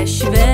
güneş ve